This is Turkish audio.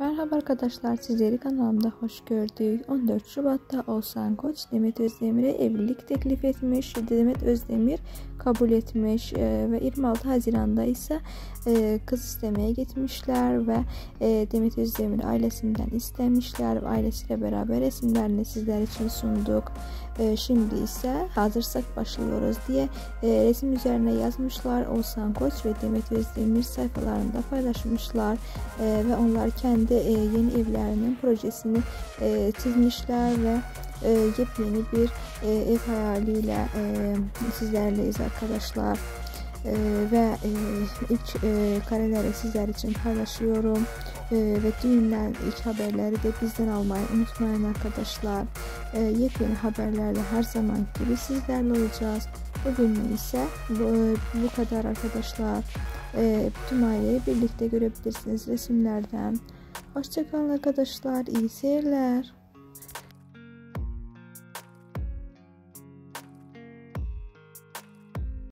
Merhaba arkadaşlar sizleri kanalımda hoş gördük. 14 Şubat'ta Oğuzhan Koç Demet Özdemir'e evlilik teklif etmiş. Demet Özdemir kabul etmiş e, ve 26 Haziran'da ise e, kız istemeye gitmişler ve e, Demet Özdemir ailesinden istemişler ailesiyle beraber resimlerini sizler için sunduk. Şimdi ise hazırsak başlıyoruz diye resim üzerine yazmışlar. Oğuzhan Koç ve Demet Özdemir sayfalarında paylaşmışlar ve onlar kendi e, yeni evlerinin projesini e, çizmişler ve e, yepyeni bir e, ev hayaliyle e, sizlerleyiz arkadaşlar. E, ve e, ilk e, kareleri sizler için paylaşıyorum. E, ve düğünden ilk haberleri de bizden almayı unutmayın arkadaşlar. E, yepyeni haberlerle her zaman gibi sizlerle olacağız. Bugün ise bu, bu kadar arkadaşlar. E, tüm aileyi birlikte görebilirsiniz resimlerden hoşçakalın arkadaşlar. İyi seyirler